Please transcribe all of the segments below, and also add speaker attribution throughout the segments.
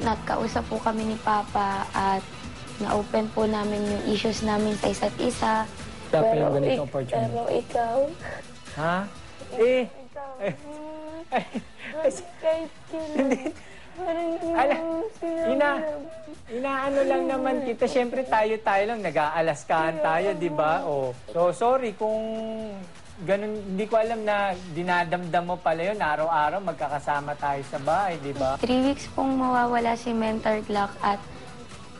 Speaker 1: nagkausap po kami ni Papa at na-open po namin yung issues namin sa isa't isa.
Speaker 2: Dapat yung
Speaker 3: Pero,
Speaker 2: ganito
Speaker 3: ik-
Speaker 2: opportunity.
Speaker 3: pero ikaw,
Speaker 2: Ha? Eh,
Speaker 3: ikaw,
Speaker 2: Eh. ay, ay,
Speaker 3: kahit kailan,
Speaker 2: Ala, ina,
Speaker 3: na,
Speaker 2: inaano lang naman kita. Siyempre tayo-tayo lang, nag-aalaskahan tayo, di ba? Oh. So, sorry kung ganun, hindi ko alam na dinadamdam mo pala yun. Araw-araw magkakasama tayo sa bahay, di ba?
Speaker 1: Three weeks pong mawawala si Mentor Glock at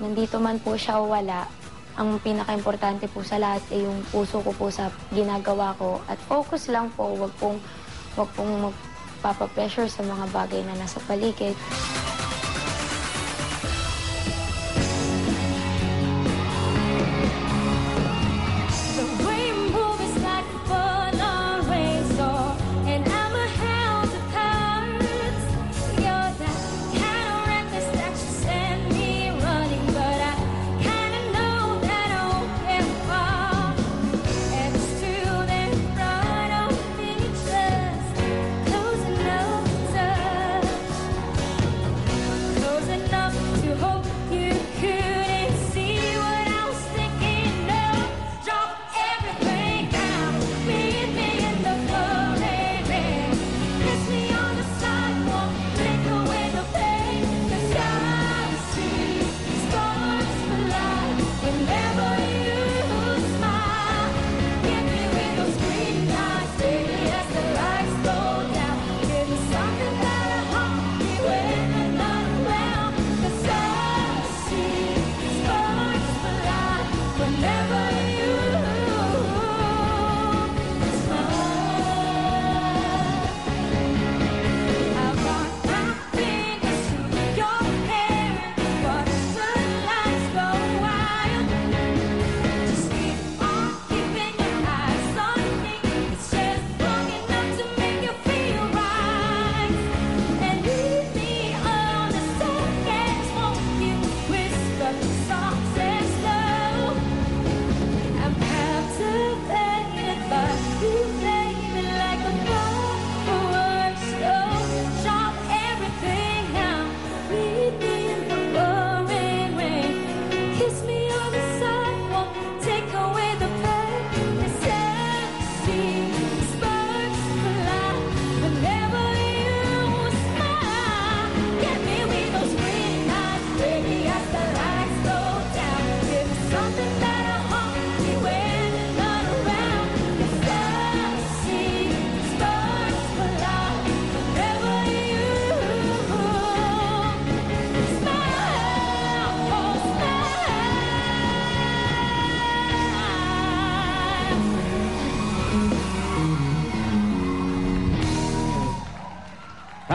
Speaker 1: nandito man po siya o wala. Ang pinaka-importante po sa lahat ay yung puso ko po sa ginagawa ko at focus lang po, wag pong, wag pong magpapapressure sa mga bagay na nasa paligid.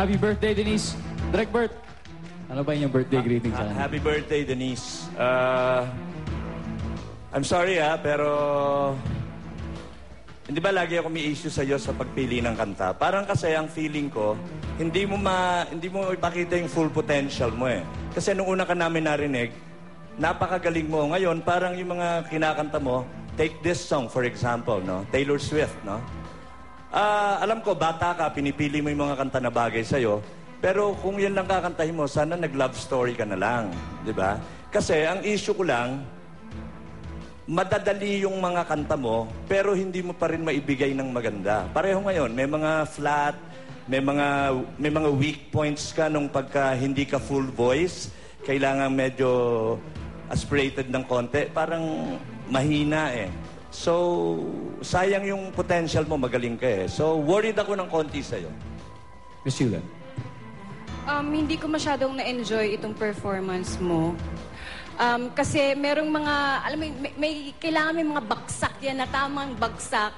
Speaker 4: Happy birthday, Denise. Direk Bert, ano ba yung birthday greeting sa kanya?
Speaker 5: Happy birthday, Denise. Uh, I'm sorry ha, pero... Hindi ba lagi ako may issue sa iyo sa pagpili ng kanta? Parang kasi ang feeling ko, hindi mo ma hindi mo ipakita yung full potential mo eh. Kasi nung una ka namin narinig, napakagaling mo. Ngayon, parang yung mga kinakanta mo, take this song for example, no? Taylor Swift, no? Ah, alam ko, bata ka, pinipili mo yung mga kanta na bagay sa'yo. Pero kung yan lang kakantahin mo, sana nag-love story ka na lang. Di ba? Kasi ang issue ko lang, madadali yung mga kanta mo, pero hindi mo pa rin maibigay ng maganda. Pareho ngayon, may mga flat, may mga, may mga weak points ka nung pagka hindi ka full voice, kailangan medyo aspirated ng konti, parang mahina eh. So, sayang yung potential mo, magaling ka eh. So, worried ako ng konti sa'yo.
Speaker 4: Miss Sheila.
Speaker 6: Um, hindi ko masyadong na-enjoy itong performance mo. Um, kasi merong mga, alam mo, may, may, kailangan may mga baksak yan na tamang bagsak.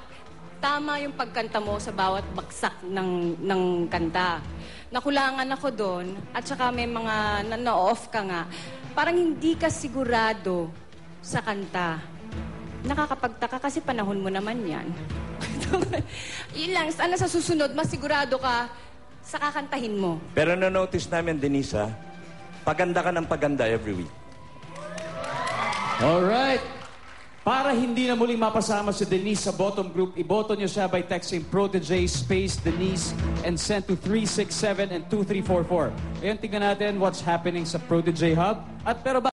Speaker 6: Tama yung pagkanta mo sa bawat baksak ng, ng kanta. Nakulangan ako doon at saka may mga na- na-off ka nga. Parang hindi ka sigurado sa kanta. Nakakapagtaka kasi panahon mo naman yan. Yun lang, sana sa susunod, mas sigurado ka sa kakantahin mo.
Speaker 5: Pero na-notice namin, Denise, ha, paganda ka ng paganda every week.
Speaker 4: Alright. Para hindi na muling mapasama si Denise sa bottom group, iboto niyo siya by texting Protege space Denise and send to 367 and 2344. Ngayon, tingnan natin what's happening sa Protege Hub. At pero ba